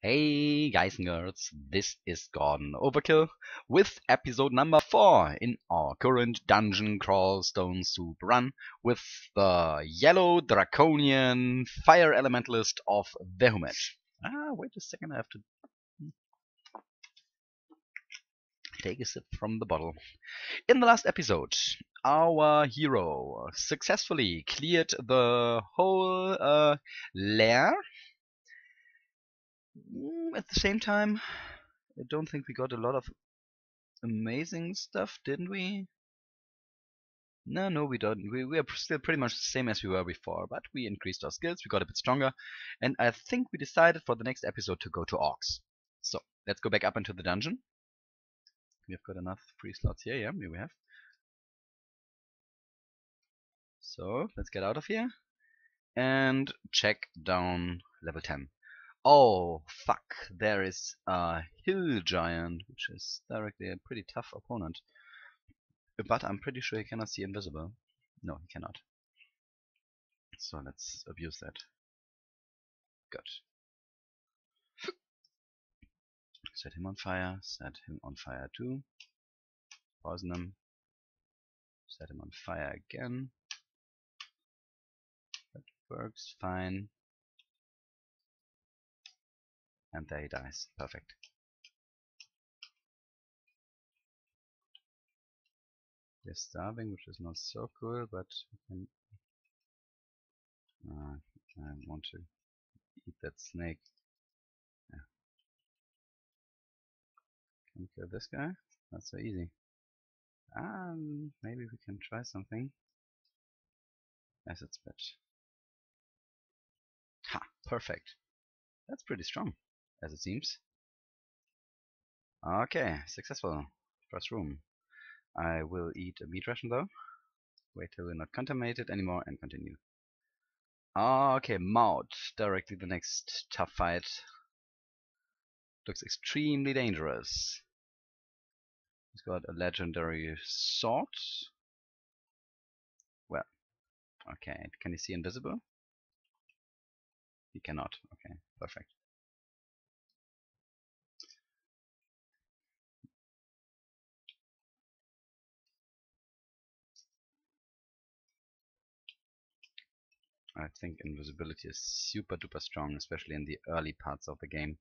Hey guys and girls, this is Gordon Overkill with episode number 4 in our current dungeon crawl stone soup run with the yellow draconian fire elementalist of Vehumet. Ah, wait a second, I have to take a sip from the bottle. In the last episode, our hero successfully cleared the whole uh, lair Mm, at the same time, I don't think we got a lot of amazing stuff, didn't we? No, no, we don't. We, we are still pretty much the same as we were before, but we increased our skills, we got a bit stronger, and I think we decided for the next episode to go to Orcs. So, let's go back up into the dungeon. We've got enough free slots here, yeah, here we have. So, let's get out of here and check down level 10. Oh, fuck. There is a hill giant, which is directly a pretty tough opponent. But I'm pretty sure he cannot see invisible. No, he cannot. So let's abuse that. Good. Set him on fire, set him on fire too. Poison him. Set him on fire again. That works fine. And there he dies. Perfect. They're starving, which is not so cool, but we can... Uh, I want to eat that snake. Yeah. Can we kill this guy? Not so easy. Um, maybe we can try something. Acid spit. Ha! Perfect. That's pretty strong as it seems. Okay, successful. First room. I will eat a meat ration though. Wait till we're not contaminated anymore and continue. Ah, okay, Maud. Directly the next tough fight. Looks extremely dangerous. He's got a legendary sword. Well, okay. Can he see invisible? He cannot. Okay, perfect. I think invisibility is super duper strong, especially in the early parts of the game.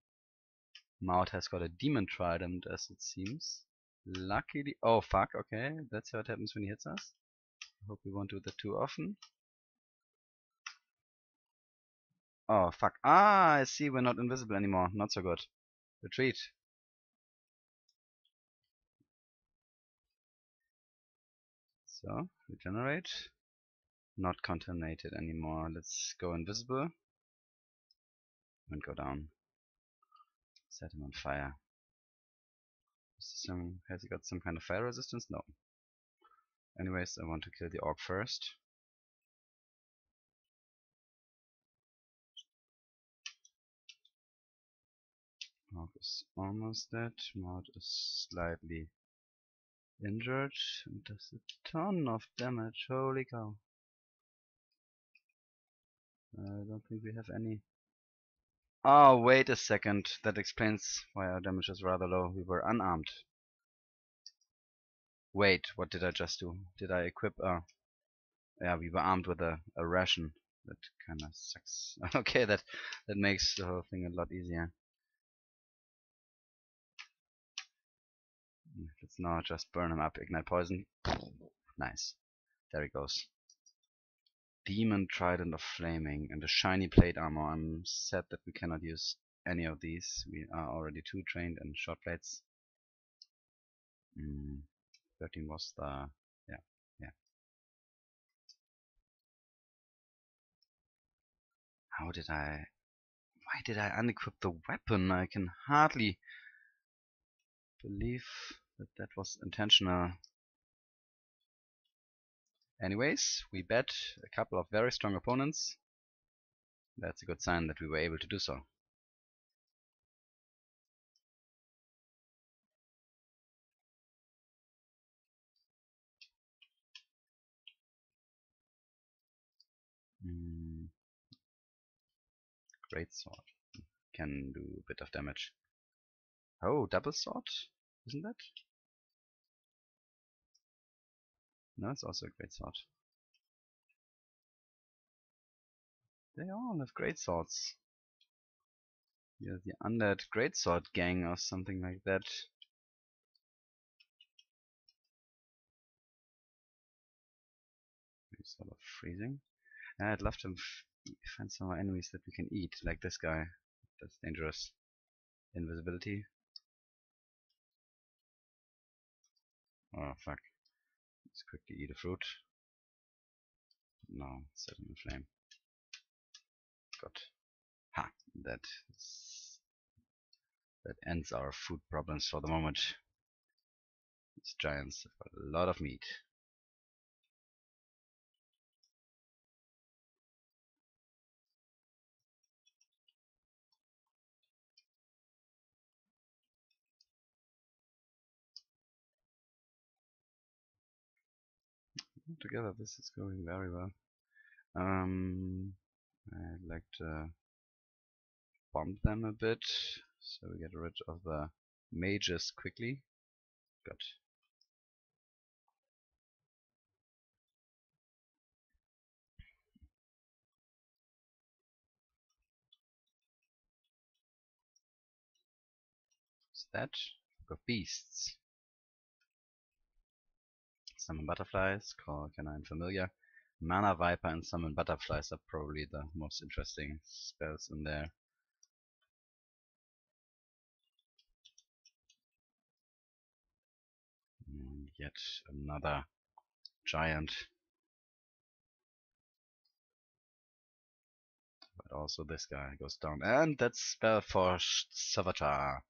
Maud has got a demon trident as it seems. Luckily, oh fuck, okay, that's what happens when he hits us. Hope we won't do that too often. Oh fuck, ah, I see we're not invisible anymore, not so good. Retreat. So, regenerate not contaminated anymore. Let's go invisible and go down. Set him on fire. Some, has he got some kind of fire resistance? No. Anyways, I want to kill the orc first. Orc is almost dead. Maud is slightly injured and does a ton of damage. Holy cow. I don't think we have any. Oh, wait a second. That explains why our damage is rather low. We were unarmed. Wait, what did I just do? Did I equip a... Yeah, we were armed with a, a ration. That kinda sucks. okay, that, that makes the whole thing a lot easier. Hmm, let's now just burn him up. Ignite poison. Nice. There he goes. Demon Trident of Flaming and a shiny plate armor. I'm sad that we cannot use any of these. We are already too trained in short plates. Mm, 13 was the... yeah, yeah. How did I... Why did I unequip the weapon? I can hardly believe that that was intentional. Anyways, we bet a couple of very strong opponents. That's a good sign that we were able to do so. Mm. Great sword. can do a bit of damage. Oh, double sword? Isn't that? No, it's also a great sword. They all have great swords. Yeah, the undead greatsword gang or something like that. Sort of freezing. I'd love to find some more enemies that we can eat, like this guy. That's dangerous. Invisibility. Oh fuck. Let's quickly eat a fruit. No, set in the flame. God. Ha! That that ends our food problems for the moment. These giants have got a lot of meat. Together this is going very well. Um, I'd like to bump them a bit so we get rid of the mages quickly. Good. That? Of Beasts. Summon butterflies, call canine familiar. Mana Viper and Summon Butterflies are probably the most interesting spells in there. And yet another giant. But also this guy goes down. And that's Spellforged Servitor.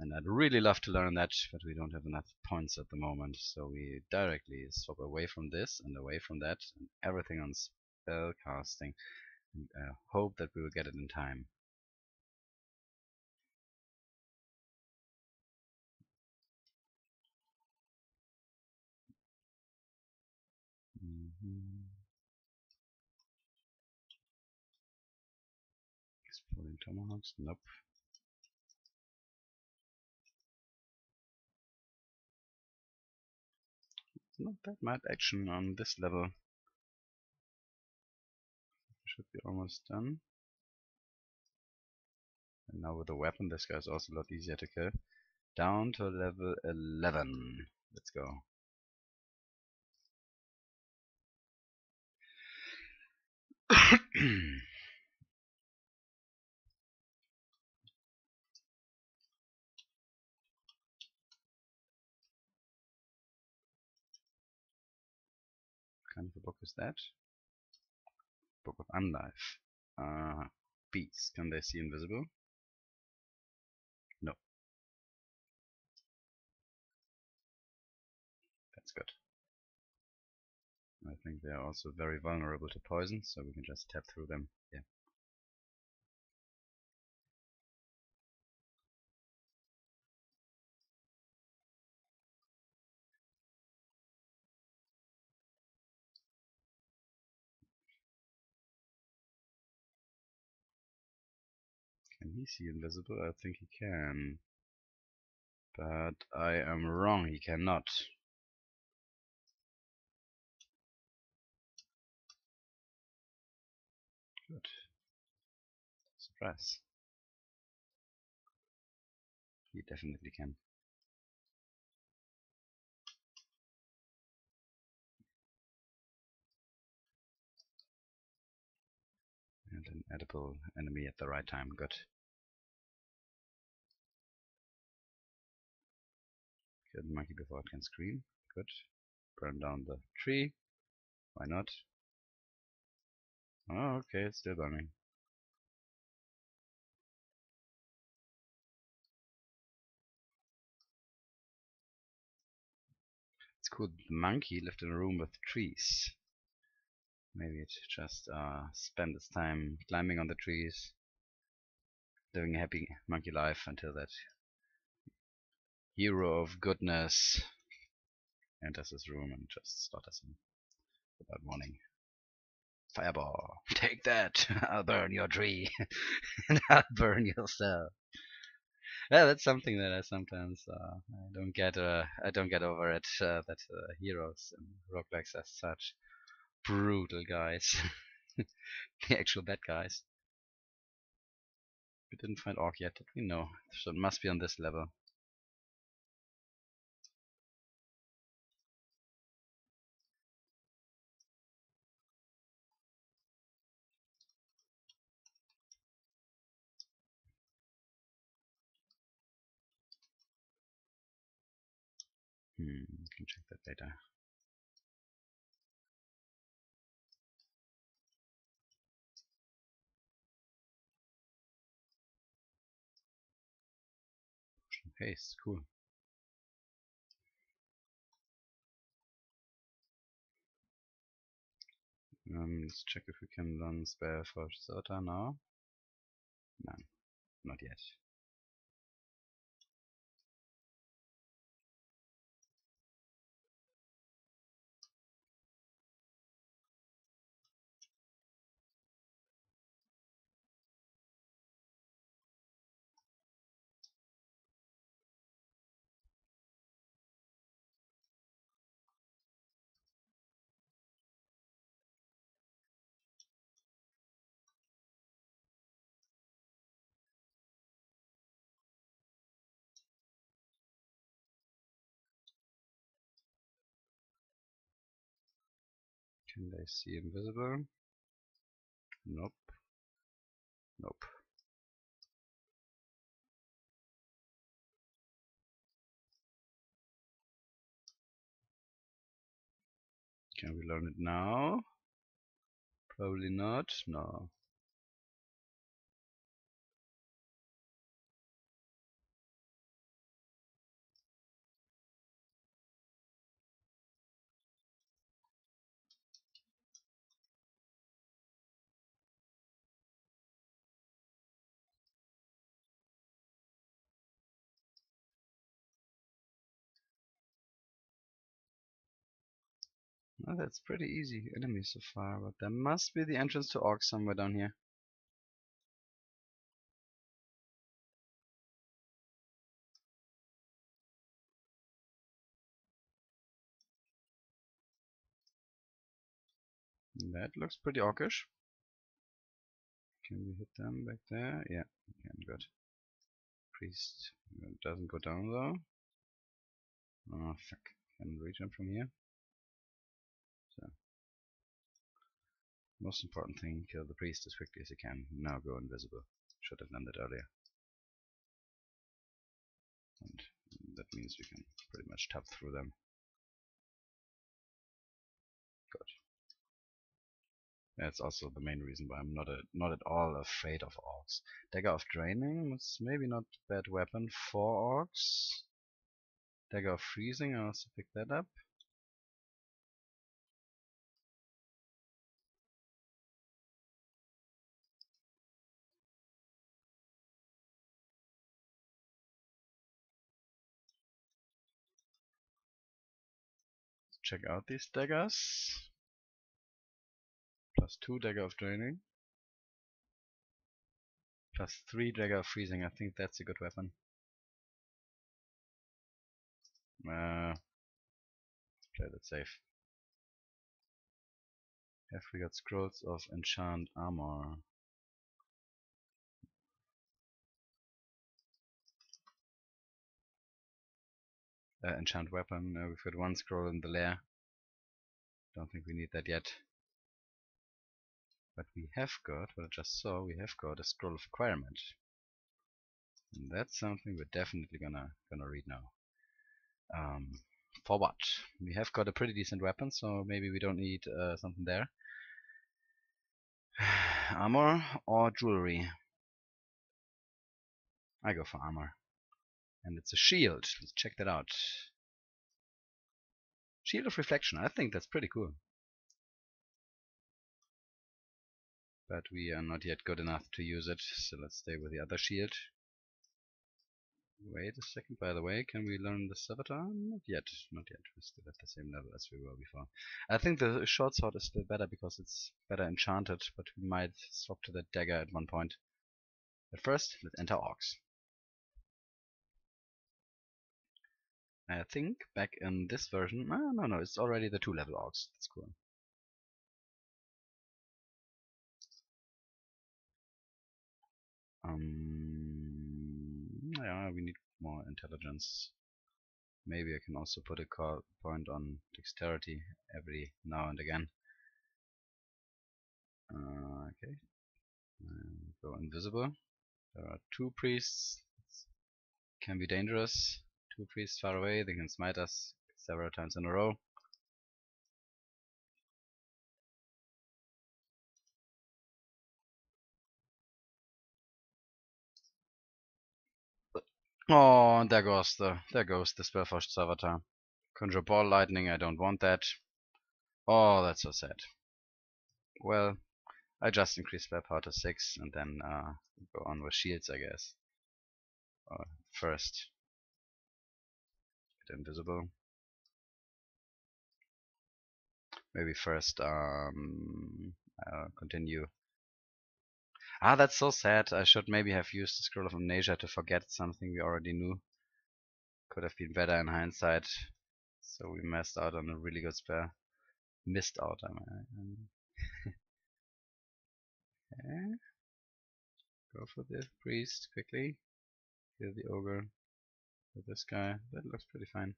And I'd really love to learn that, but we don't have enough points at the moment. So we directly swap away from this and away from that, and everything on spell casting. And uh, hope that we will get it in time. Mm -hmm. Exploding tomahawks? Nope. Not that much action on this level. Should be almost done. And now with the weapon, this guy is also a lot easier to kill. Down to level 11. Let's go. is that? Book of Unlife. Uh, beasts. Can they see invisible? No. That's good. I think they are also very vulnerable to poison, so we can just tap through them. Yeah. He invisible? I think he can. But I am wrong, he cannot. Good. Surprise. He definitely can. And an edible enemy at the right time, good. The monkey before it can scream, good. Burn down the tree, why not? Oh, okay, it's still burning. It's cool, the monkey lived in a room with trees. Maybe it just uh, spent its time climbing on the trees, living a happy monkey life until that hero of goodness enters his room and just slaughters him without warning. Fireball. Take that. I'll burn your tree. and I'll burn yourself. Yeah, that's something that I sometimes uh, I don't get. Uh, I don't get over it. Uh, that uh, heroes and roguelikes are such brutal guys. the actual bad guys. We didn't find Orc yet, did we? No. So it must be on this level. Hmm, can check that later. Haste, cool. Um, let's check if we can run spare for Sota now. No, not yet. Can they see invisible? Nope. Nope. Can we learn it now? Probably not. No. Well, that's pretty easy Enemies so far, but there must be the entrance to Orc somewhere down here. That looks pretty orcish. Can we hit them back there? Yeah, we can, good. Priest doesn't go down though. Oh fuck, can reach him from here. Most important thing, kill the priest as quickly as you can. Now go invisible. Should have done that earlier. And that means we can pretty much tap through them. Good. That's also the main reason why I'm not a, not at all afraid of orcs. Dagger of Draining is maybe not a bad weapon for orcs. Dagger of Freezing, I also pick that up. Check out these daggers. Plus 2 dagger of draining. Plus 3 dagger of freezing. I think that's a good weapon. Uh, play that safe. Have we got scrolls of enchant armor? Uh, enchant weapon. Uh, we've got one scroll in the lair. Don't think we need that yet. But we have got, what I just saw, we have got a scroll of acquirement. And that's something we're definitely gonna gonna read now. Um, for what? We have got a pretty decent weapon, so maybe we don't need uh, something there. armor or jewelry? I go for armor. And it's a shield. Let's check that out. Shield of Reflection. I think that's pretty cool. But we are not yet good enough to use it, so let's stay with the other shield. Wait a second, by the way, can we learn the Avatar? Not yet, not yet. We're still at the same level as we were before. I think the short sword is still better because it's better enchanted, but we might swap to the dagger at one point. But first, let's enter Orcs. I think back in this version, no, no, no, it's already the two level Orcs. That's cool. Um, yeah, we need more intelligence. Maybe I can also put a point on dexterity every now and again. Uh, okay, uh, go invisible. There are two priests. Can be dangerous. Two priests far away. They can smite us several times in a row. Oh, there goes the there goes the Spellforged Servitor. Conjure ball lightning, I don't want that. Oh, that's so sad. Well, I just increase spell power to 6 and then uh, go on with shields, I guess. Uh, first, invisible. Maybe first um, I'll continue Ah, that's so sad. I should maybe have used the Scroll of Amnesia to forget something we already knew. Could have been better in hindsight. So we messed out on a really good spell. Missed out, I mean. okay. Go for the priest quickly. Kill the ogre with this guy. That looks pretty fine.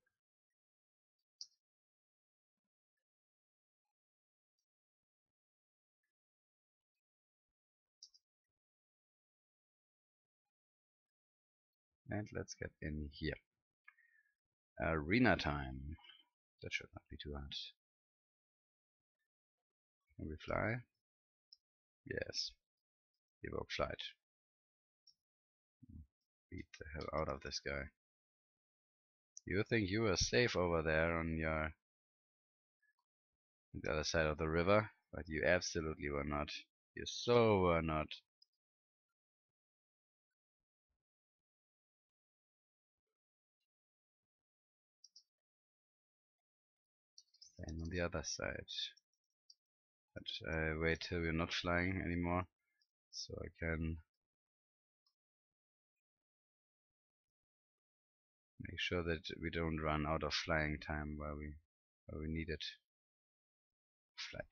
And let's get in here. Arena time. That should not be too hard. Can we fly? Yes. Evoke flight. Beat the hell out of this guy. You think you are safe over there on your the other side of the river, but you absolutely were not. You so were not. and on the other side. But I wait till we're not flying anymore so I can make sure that we don't run out of flying time where we while we need it. Flat.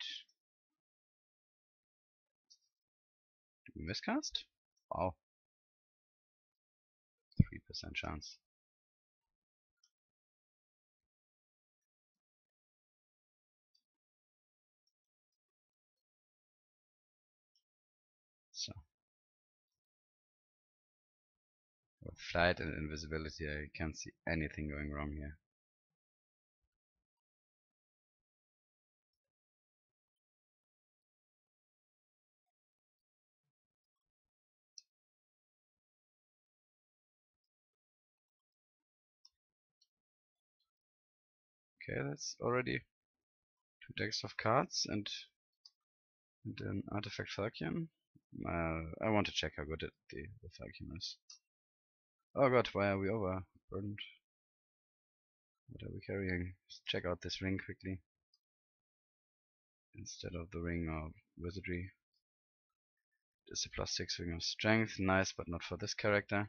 Do we miscast? Wow. 3% chance. So flight and invisibility I can't see anything going wrong here. Okay, that's already two decks of cards and, and an artifact Falchion. Uh, I want to check how good it, the, the Falchion is. Oh god, why are oh, we overburdened? What are we carrying? Let's check out this ring quickly. Instead of the ring of wizardry. It's a plus 6 ring of strength, nice, but not for this character.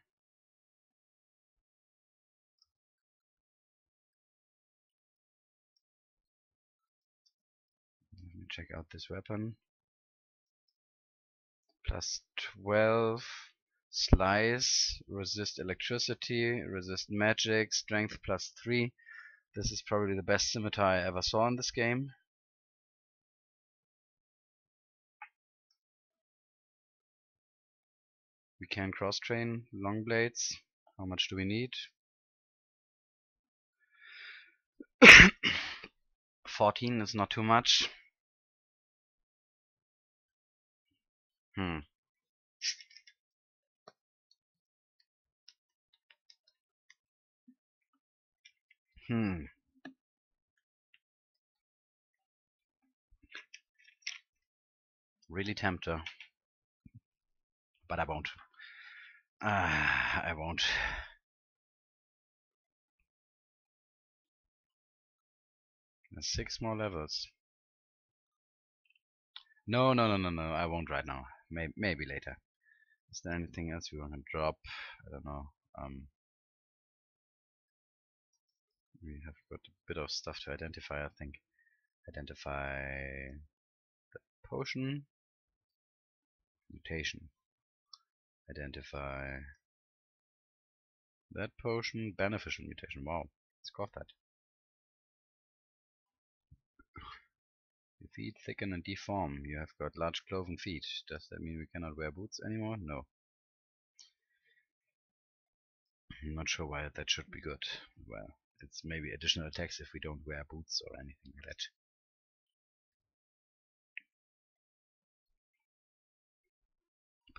Let me check out this weapon plus 12 slice resist electricity resist magic strength plus 3 this is probably the best scimitar I ever saw in this game. We can cross train long blades. How much do we need? 14 is not too much. Hmm. Hmm. Really tempter. but I won't. Uh, I won't. There's six more levels. No, no, no, no, no. I won't right now. Maybe, maybe later. Is there anything else we want to drop? I don't know. Um, we have got a bit of stuff to identify, I think. Identify the potion, mutation. Identify that potion, beneficial mutation. Wow, let's got that. Your feet thicken and deform. You have got large cloven feet. Does that mean we cannot wear boots anymore? No. I'm not sure why that should be good. Well, it's maybe additional attacks if we don't wear boots or anything like that.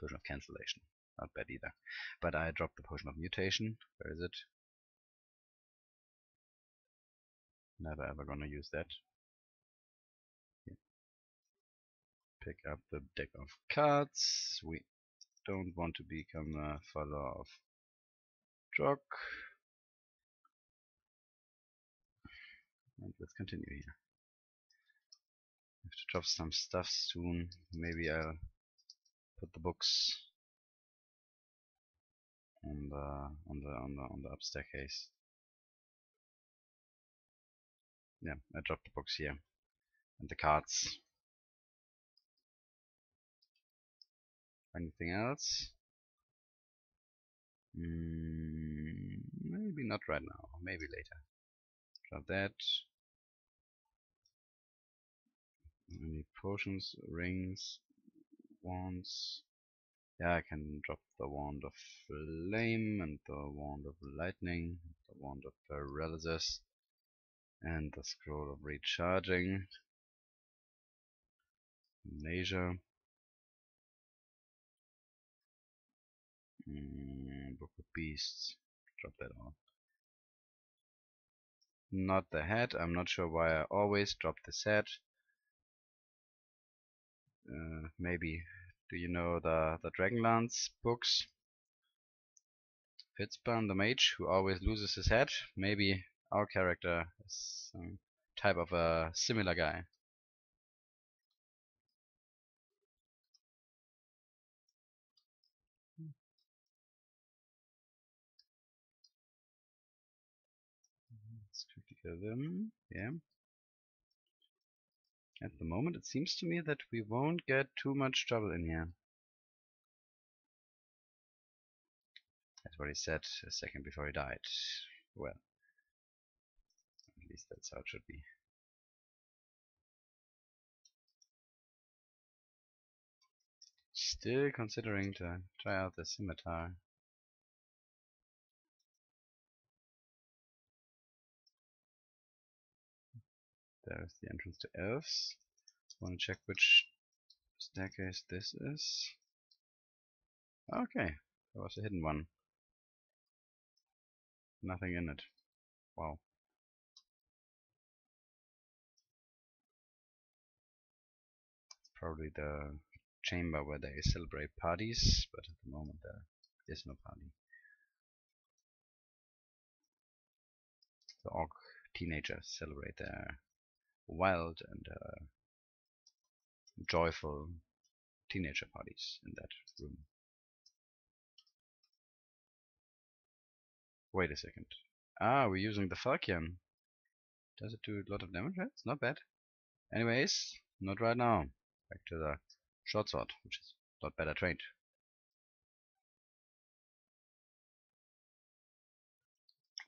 Potion of cancellation. Not bad either. But I dropped the potion of mutation. Where is it? Never ever gonna use that. Pick up the deck of cards. We don't want to become a follower of Drog. Let's continue here. I have to drop some stuff soon. Maybe I'll put the books on the on the on the on the up staircase. Yeah, I dropped the books here and the cards. Anything else? Mm, maybe not right now. Maybe later. Drop that. Any potions, rings, wands. Yeah, I can drop the wand of flame and the wand of lightning, the wand of paralysis, and the scroll of recharging. Nasia. Mm, Book of Beasts. Drop that off. Not the head. I'm not sure why I always drop this head. Uh, maybe do you know the the Dragonlance books? Fizban the mage who always loses his head. Maybe our character is some type of a similar guy. Let's quickly go them. Yeah. At the moment it seems to me that we won't get too much trouble in here. That's what he said a second before he died. Well, at least that's how it should be. Still considering to try out the scimitar. There's the entrance to elves. Want to check which staircase this is? Okay, there was a hidden one. Nothing in it. Wow. Probably the chamber where they celebrate parties, but at the moment there is no party. The orc teenagers celebrate their wild and uh, joyful teenager parties in that room. Wait a second. Ah, we're using the Falchion. Does it do a lot of damage? It's not bad. Anyways, not right now. Back to the short sword, which is a lot better trained.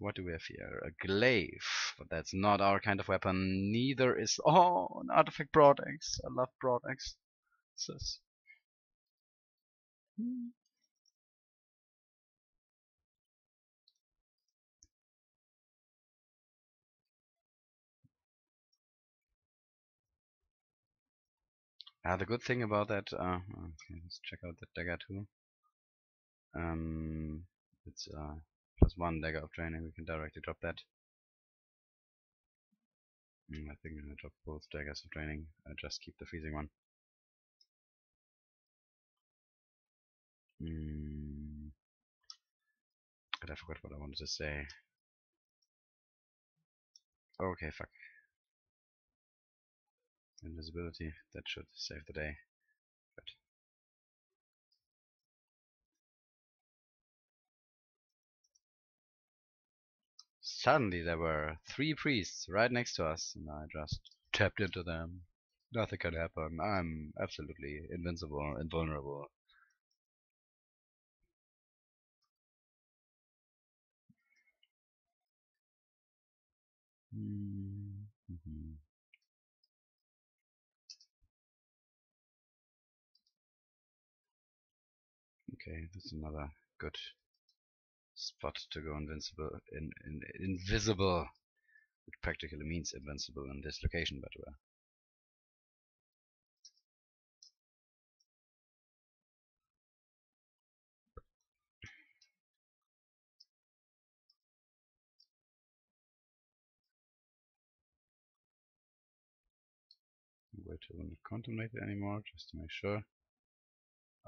What do we have here? A glaive. But that's not our kind of weapon. Neither is... Oh, an artifact broadaxe. I love broadaxe. Sis. Hmm. Ah, the good thing about that, uh, okay, let's check out the dagger too. Um, it's uh, plus one dagger of draining. We can directly drop that. Mm, I think I'm gonna drop both daggers of draining. I just keep the freezing one. Mm. But I forgot what I wanted to say. Okay, fuck. Invisibility, that should save the day. Suddenly there were three priests right next to us, and I just tapped into them. Nothing can happen. I'm absolutely invincible, invulnerable. Mm -hmm. Okay, that's another good spot to go invincible in, in invisible which practically means invincible in this location by the way. Wait, I will not contaminate it anymore just to make sure.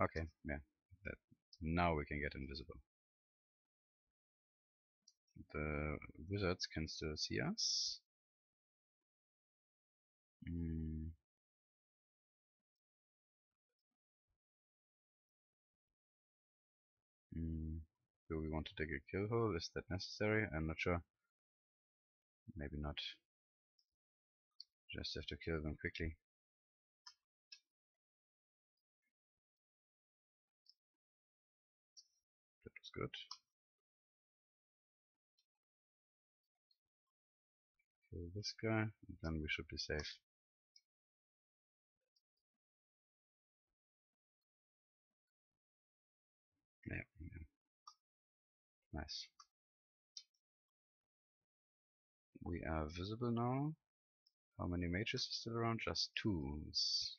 Okay, yeah, that now we can get invisible. The wizards can still see us. Mm. Mm. Do we want to dig a kill hole? Is that necessary? I'm not sure. Maybe not. Just have to kill them quickly. That was good. This guy, then we should be safe. Yeah, yeah. Nice. We are visible now. How many mages are still around? Just two. Let's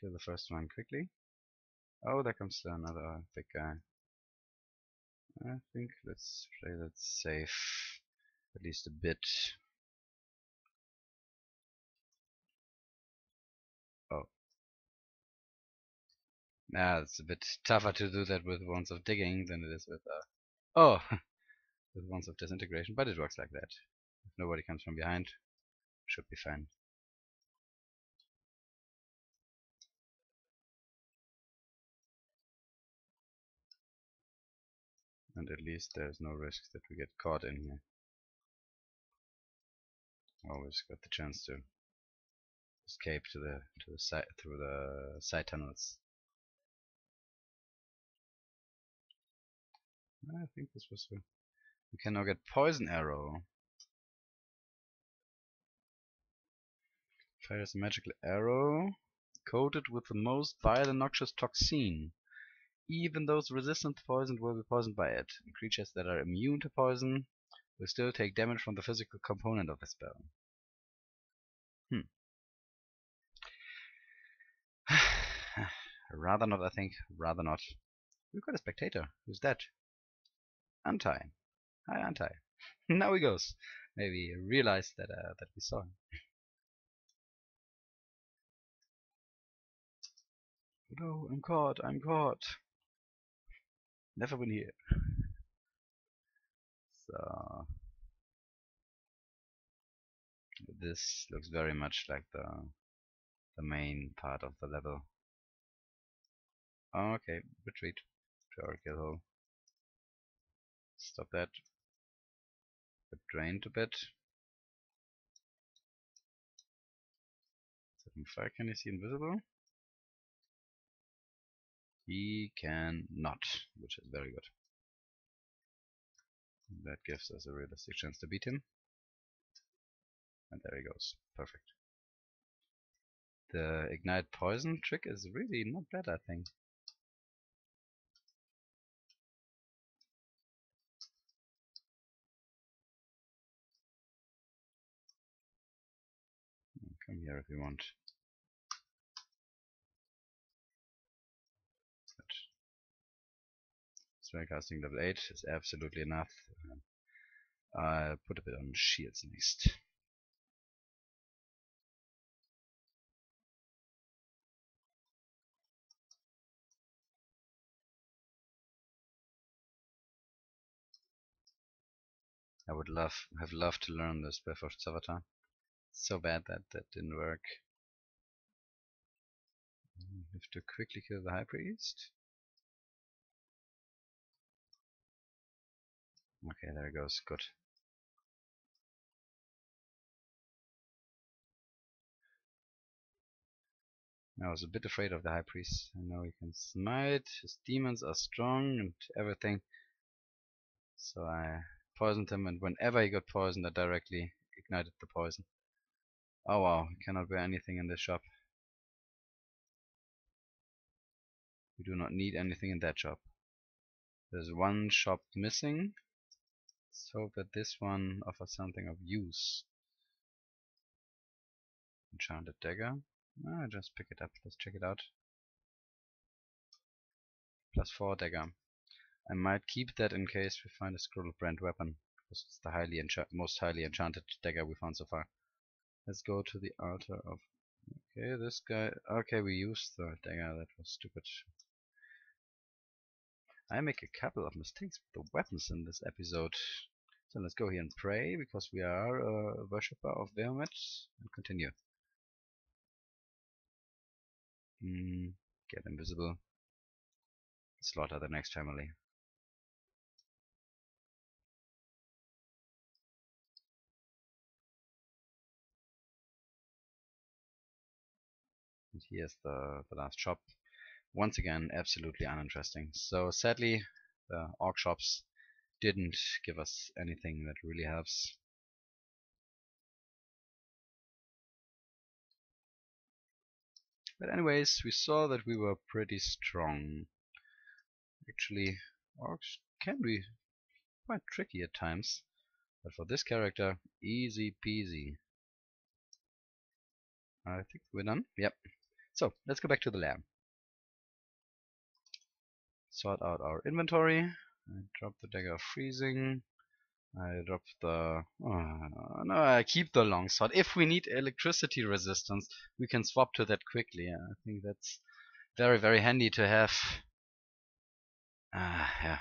kill the first one quickly. Oh, there comes another big guy. I think let's play that safe. At least a bit. Nah, it's a bit tougher to do that with Wands of Digging than it is with, uh, oh, with Wands of Disintegration, but it works like that. If nobody comes from behind, should be fine. And at least there's no risk that we get caught in here. Always got the chance to escape to the to the side through the side tunnels. I think this was we can now get poison arrow. Fires a magical arrow coated with the most vile and noxious toxin. Even those resistant to poison will be poisoned by it. Creatures that are immune to poison will still take damage from the physical component of the spell. Hmm. rather not, I think. Rather not. We've got a spectator. Who's that? Anti. Hi, Anti. now he goes. Maybe realized that uh, that we saw him. No, I'm caught. I'm caught. Never been here. So this looks very much like the the main part of the level. Okay, retreat to our kill hole. Stop that. Get drained a bit. Seven fire can you see invisible? He cannot, which is very good. That gives us a realistic chance to beat him. And there he goes. Perfect. The ignite poison trick is really not bad, I think. Here if you want. Spellcasting level 8 is absolutely enough. Uh, I'll put a bit on shields next. I would love have loved to learn the Spellforged Servitor. So bad that that didn't work. Mm, have to quickly kill the high priest. Okay, there it goes. Good. I was a bit afraid of the high priest. I know he can smite, his demons are strong and everything. So I poisoned him and whenever he got poisoned I directly ignited the poison. Oh wow, he cannot wear anything in this shop. We do not need anything in that shop. There's one shop missing. Let's hope that this one offers something of use. Enchanted dagger. Ah, just pick it up. Let's check it out. Plus 4 dagger. I might keep that in case we find a scroll brand weapon. Because it's the highly most highly enchanted dagger we found so far. Let's go to the altar of... Okay, this guy... Okay, we used the dagger. That was stupid. I make a couple of mistakes with the weapons in this episode. So let's go here and pray, because we are a worshipper of Vehumet, and continue. Mm, get invisible. Slaughter the next family. Here's the, the last shop. Once again, absolutely uninteresting. So sadly, the orc shops didn't give us anything that really helps. But anyways, we saw that we were pretty strong. Actually, orcs can be quite tricky at times. But for this character, easy peasy. I think we're done. Yep. So, let's go back to the lab. Sort out our inventory. I drop the dagger of freezing. I drop the... Oh, no, I keep the longsword. If we need electricity resistance, we can swap to that quickly. I think that's very, very handy to have. Ah, yeah.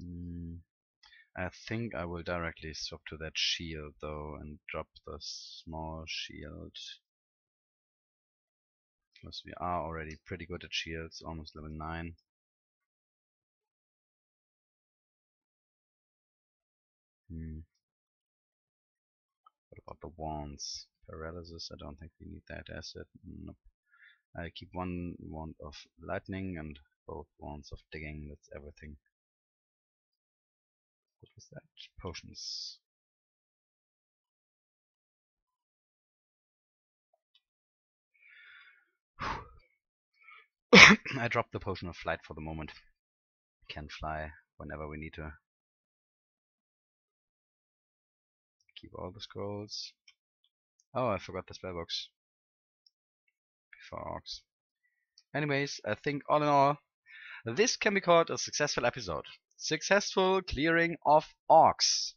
Mm, I think I will directly swap to that shield though and drop the small shield. Because we are already pretty good at shields, almost level 9. Hmm. What about the wands? Paralysis, I don't think we need that asset. Nope. I keep one wand of lightning and both wands of digging, that's everything. What was that? Potions. I dropped the potion of flight for the moment. Can fly whenever we need to. Keep all the scrolls. Oh, I forgot the spellbooks. Before orcs. Anyways, I think all in all, this can be called a successful episode. Successful clearing of orcs.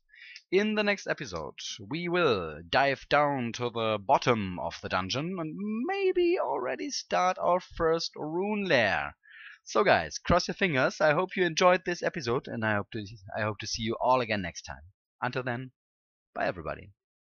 In the next episode, we will dive down to the bottom of the dungeon and maybe already start our first rune lair. So guys, cross your fingers. I hope you enjoyed this episode and I hope to I hope to see you all again next time. Until then, Bye, everybody.